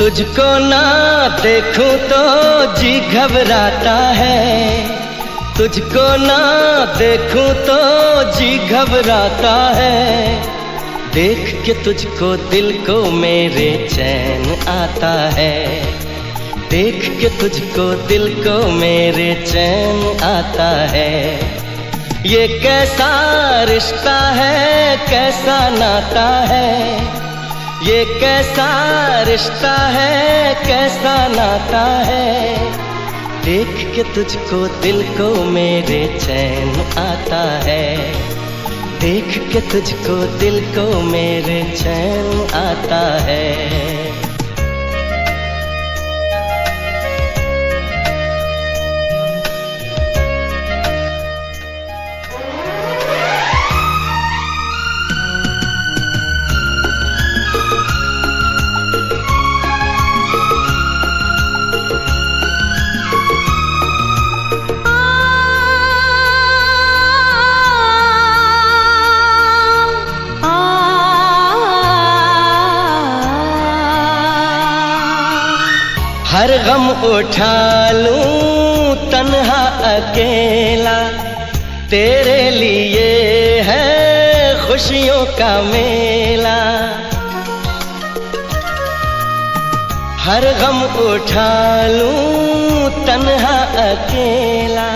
तुझको ना देखूँ तो जी घबराता है। तुझको ना देखूँ तो जी घबराता है। देख के तुझको दिल को मेरे चैन आता है। देख के तुझको दिल को मेरे चैन आता है। ये कैसा रिश्ता है, कैसा नाता है? ये कैसा रिश्ता है, कैसा नाता है? देख के तुझको दिल को मेरे चैन आता है। देख के तुझको दिल को मेरे चैन आता है। हर गम उठा लूँ तन्हा अकेला। तेरे लिए है खुशियों का मेला। हर गम उठा लूँ तन्हा अकेला।